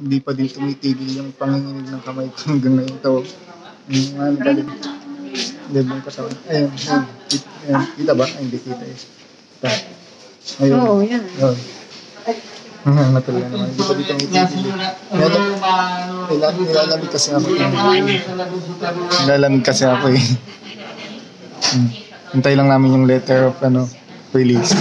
hindi pa din tumitigil yung panginginig ng kamay ko hanggang ngayon to. Yung ano galing. Level ng katawan. Ayun, ayun. Ayun. kita ba? Ay, hindi kita eh. Ito. Ayun. Oo, yan. Ayun. Hmm, natuloy naman. Hindi pa dito tumitigil. Nila, nilalamig kasi ako. Nilalamig kasi ako eh. Hmm. Hintay lang namin yung letter of ano, release.